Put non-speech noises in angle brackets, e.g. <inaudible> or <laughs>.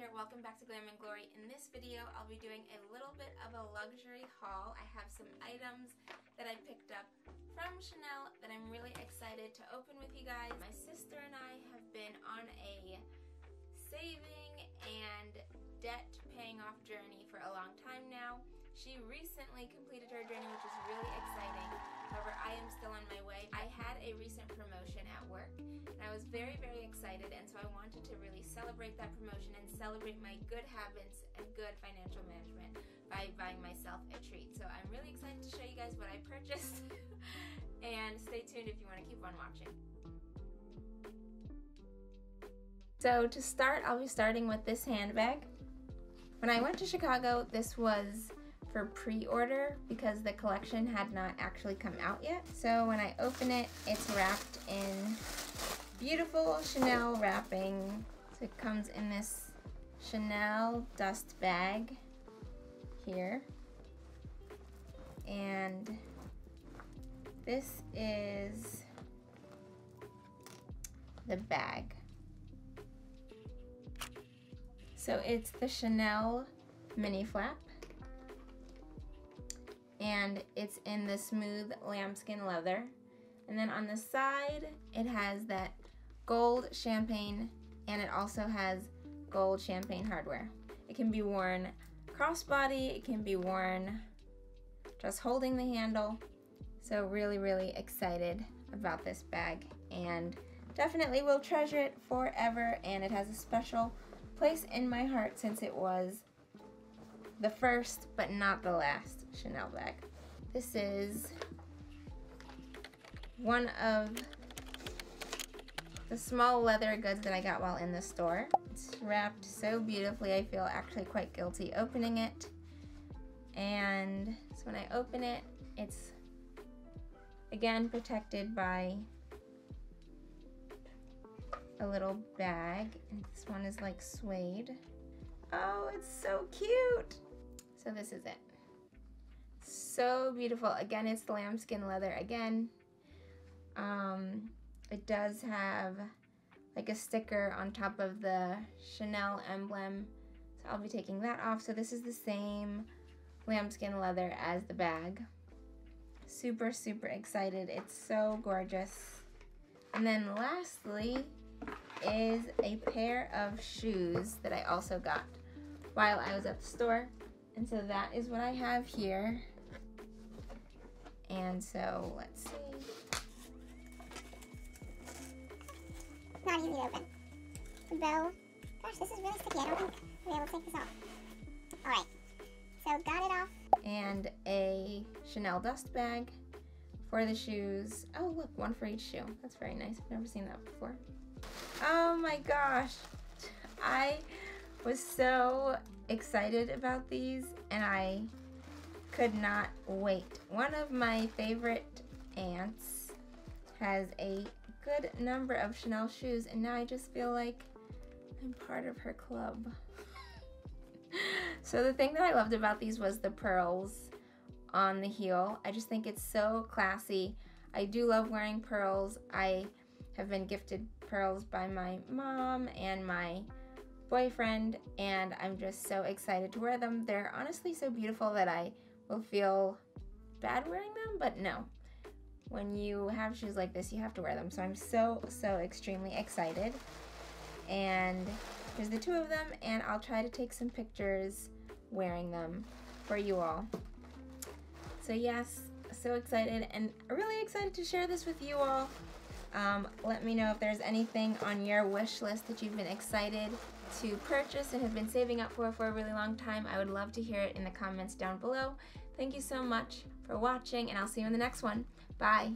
here, welcome back to Glam and Glory. In this video, I'll be doing a little bit of a luxury haul. I have some items that I picked up from Chanel that I'm really excited to open with you guys. My sister and I have been on a saving and debt paying off journey for a long time now. She recently completed her journey, which is really exciting. However, I am still on my way. I had a recent promotion at work, and I was very, very excited, and so I wanted to really celebrate that promotion and celebrate my good habits and good financial management by buying myself a treat. So I'm really excited to show you guys what I purchased, <laughs> and stay tuned if you want to keep on watching. So to start, I'll be starting with this handbag. When I went to Chicago, this was for pre-order because the collection had not actually come out yet. So when I open it, it's wrapped in beautiful Chanel wrapping. So it comes in this Chanel dust bag here. And this is the bag. So it's the Chanel mini flap and it's in the smooth lambskin leather. And then on the side, it has that gold champagne and it also has gold champagne hardware. It can be worn crossbody, it can be worn just holding the handle. So really, really excited about this bag and definitely will treasure it forever and it has a special place in my heart since it was the first but not the last Chanel bag. This is one of the small leather goods that I got while in the store. It's wrapped so beautifully I feel actually quite guilty opening it. And so when I open it, it's again protected by a little bag. And this one is like suede. Oh, it's so cute. So this is it. So beautiful. Again, it's lambskin leather. Again, um, it does have like a sticker on top of the Chanel emblem. So I'll be taking that off. So this is the same lambskin leather as the bag. Super, super excited. It's so gorgeous. And then lastly is a pair of shoes that I also got while I was at the store. And so that is what I have here. And so let's see. Not easy to open. Bow. Gosh, this is really sticky. I don't think to take this off. Alright. So got it off. And a Chanel dust bag for the shoes. Oh look, one for each shoe. That's very nice. I've never seen that before. Oh my gosh. I was so excited about these and I could not wait. One of my favorite aunts has a good number of Chanel shoes and now I just feel like I'm part of her club. <laughs> so the thing that I loved about these was the pearls on the heel. I just think it's so classy. I do love wearing pearls. I have been gifted pearls by my mom and my boyfriend and I'm just so excited to wear them. They're honestly so beautiful that I will feel bad wearing them, but no. When you have shoes like this, you have to wear them. So I'm so, so extremely excited. And here's the two of them, and I'll try to take some pictures wearing them for you all. So yes, so excited and really excited to share this with you all. Um, let me know if there's anything on your wish list that you've been excited to purchase and have been saving up for for a really long time. I would love to hear it in the comments down below. Thank you so much for watching and I'll see you in the next one. Bye.